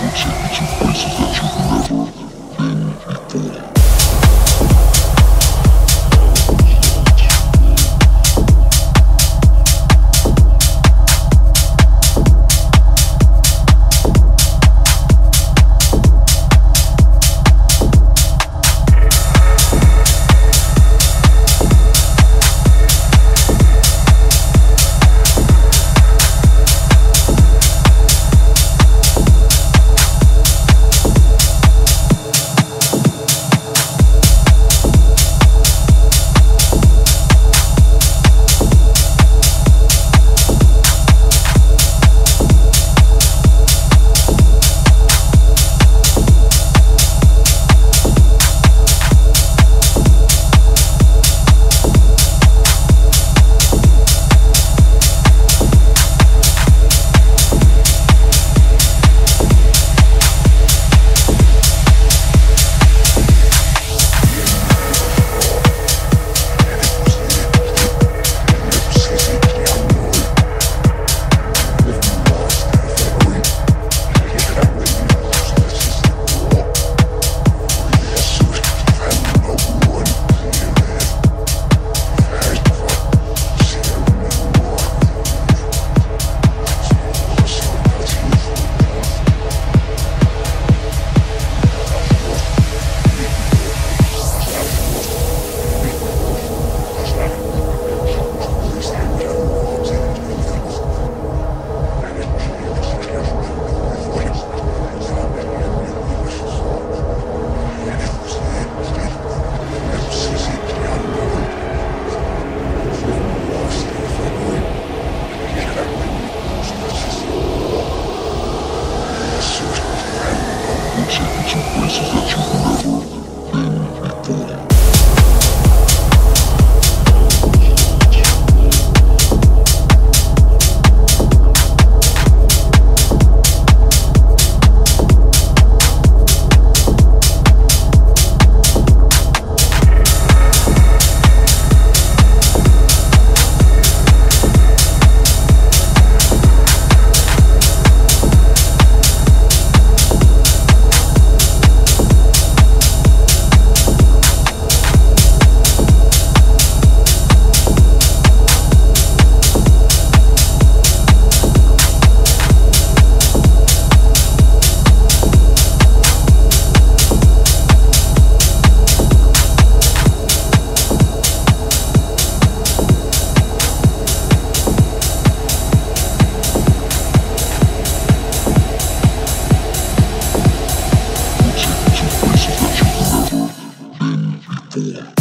and take me to places good.